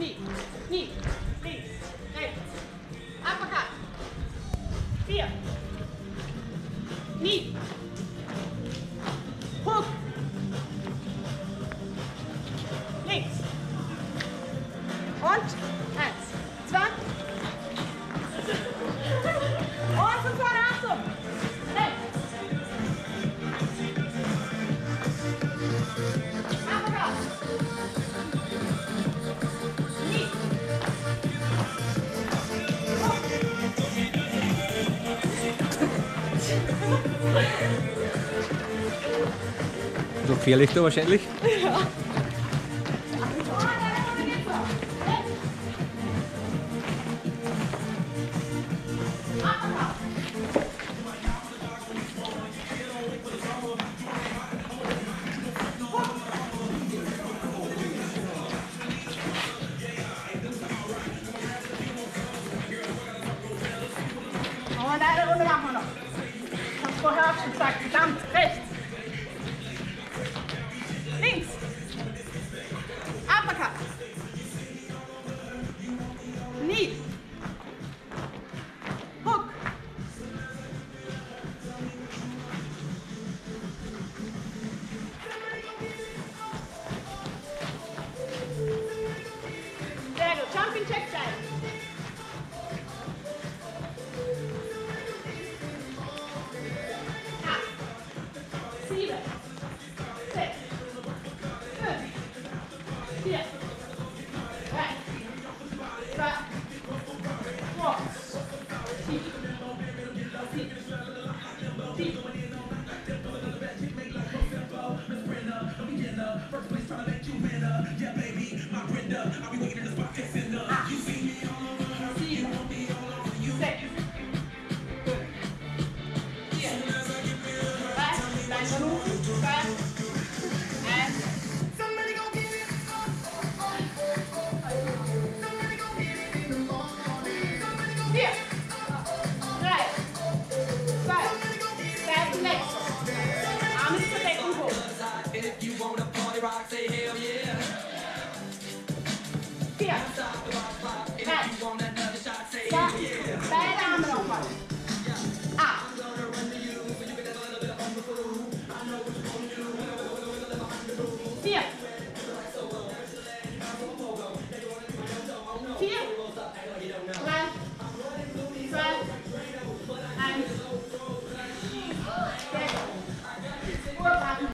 knie, knie, links, rechts, uppercut, vier, knie, So gefährlich da wahrscheinlich. Und eine Runde machen wir noch. Vorher schon gesagt, verdammt, rechts. Leave it. Six. Good. Feet. Back. Deep. Deep. you wanna party rock, say hell yeah. Yeah.